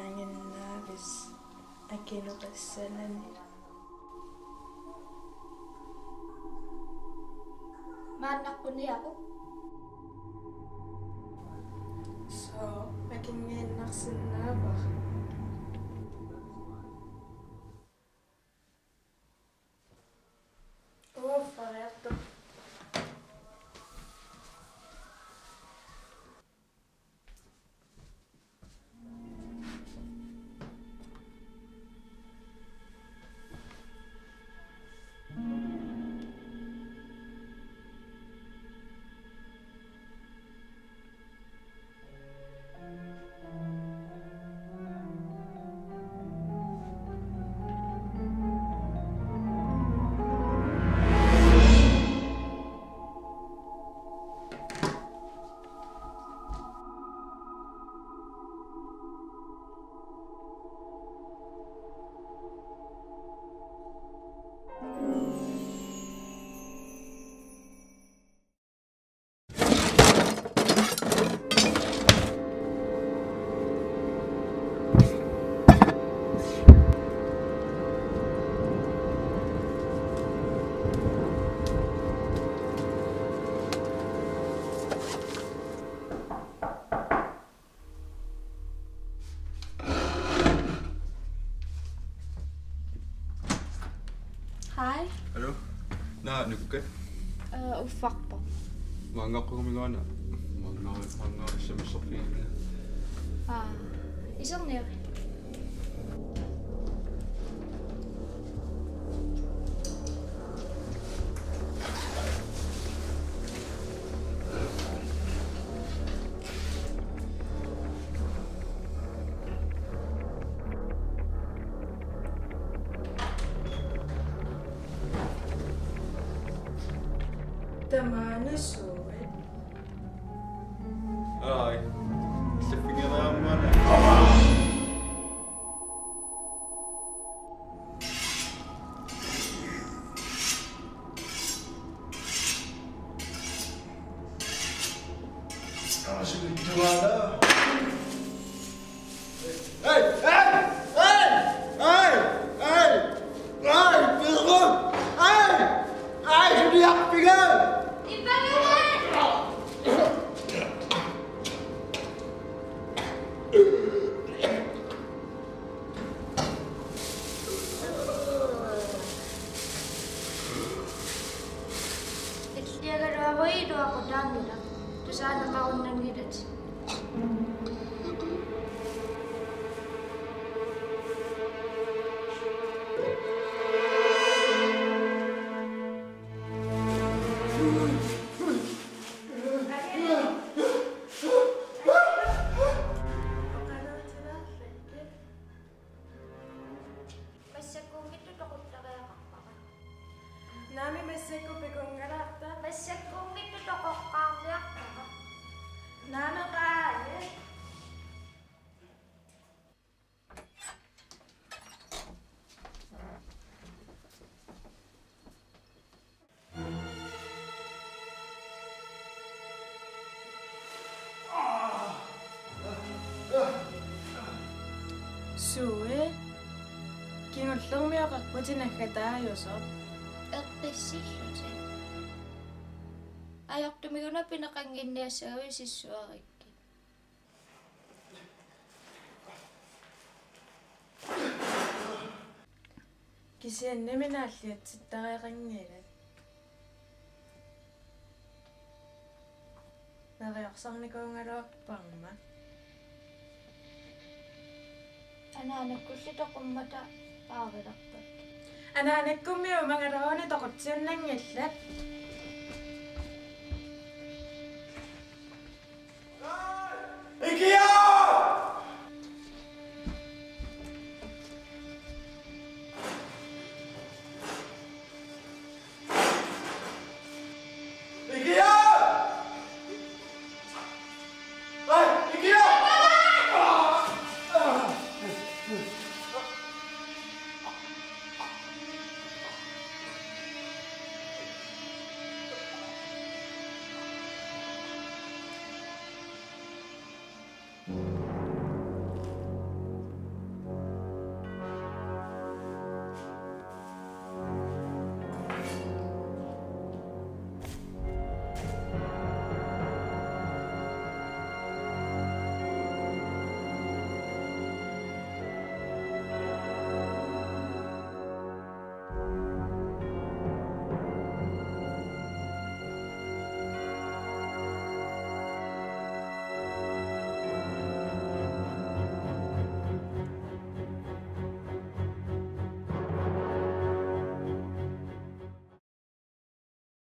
Aqattaanginnaapis akinuqassanani Maannaqpuniaqu so akingiinnarsinnaapaq uaffariartuq Hi. Hallo. Na, ano ka? Uh, ufak po. Manga ko gumigawa Mag Manga, manga, siya masok Ah, is dat niet? Siffingeeraamana. Ah, je vais te voir là. Hey! Hey! Hey! Hey! Hey! Hey! Pedro! Hey! Hey! Je dis à Pigal! Ikiagaruavoi tuaqutaangila tusaanaqarunnangilat Massakkuungittu Sue, quien os lo me haga pues en ajeta yo so. Ertisihlute. Ajortumiguna pinaqanginniassaavi sissuarikki. Кисианнаминааллиатситтариақангилат. Нариорсарникуунгалуарпарма. Ananakkulli toqummata y Ananakkummiu mangarooni toqutsunnanngillat you